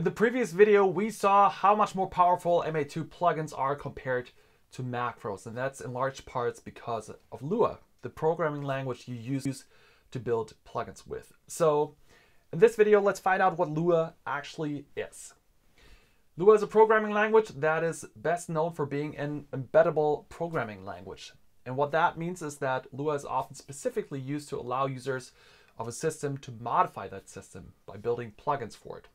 In the previous video, we saw how much more powerful MA2 plugins are compared to macros, and that's in large parts because of Lua, the programming language you use to build plugins with. So in this video, let's find out what Lua actually is. Lua is a programming language that is best known for being an embeddable programming language. And what that means is that Lua is often specifically used to allow users of a system to modify that system by building plugins for it.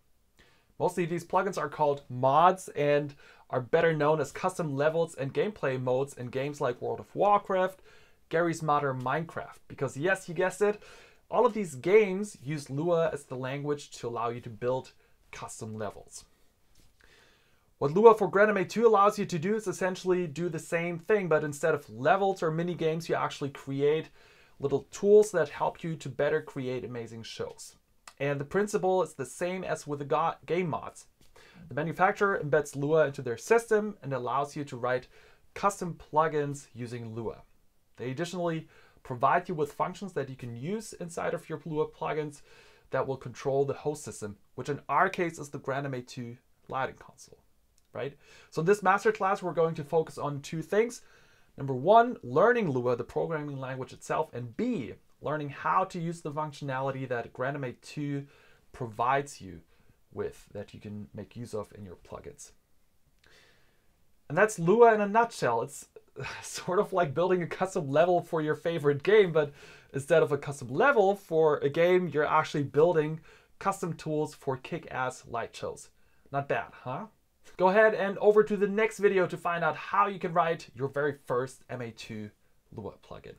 Mostly these plugins are called mods and are better known as custom levels and gameplay modes in games like World of Warcraft, Garry's Mod and Minecraft. Because yes, you guessed it, all of these games use Lua as the language to allow you to build custom levels. What Lua for GrandMA 2 allows you to do is essentially do the same thing, but instead of levels or mini games, you actually create little tools that help you to better create amazing shows. And the principle is the same as with the game mods. The manufacturer embeds Lua into their system and allows you to write custom plugins using Lua. They additionally provide you with functions that you can use inside of your Lua plugins that will control the host system, which in our case is the GrandMA 2 lighting console, right? So in this masterclass, we're going to focus on two things. Number one, learning Lua, the programming language itself, and B, learning how to use the functionality that GrandMA 2 provides you with that you can make use of in your plugins. And that's Lua in a nutshell. It's sort of like building a custom level for your favorite game, but instead of a custom level for a game, you're actually building custom tools for kick-ass light shows. Not bad, huh? Go ahead and over to the next video to find out how you can write your very first MA2 Lua plugin.